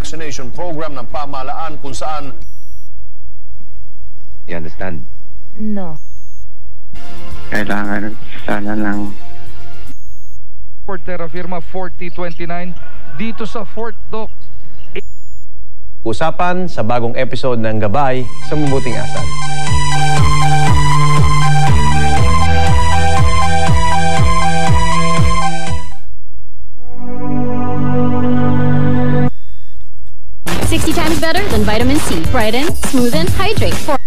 vaccination program ng pamahalaan kung saan You understand? No. Kailangan sana ng for Terra Firma 4029 dito sa Fort Dock. Usapan sa bagong episode ng Gabay sa Mabuting Asal. Sixty times better than vitamin C. Brighten, smoothen, hydrate. For